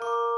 Bye.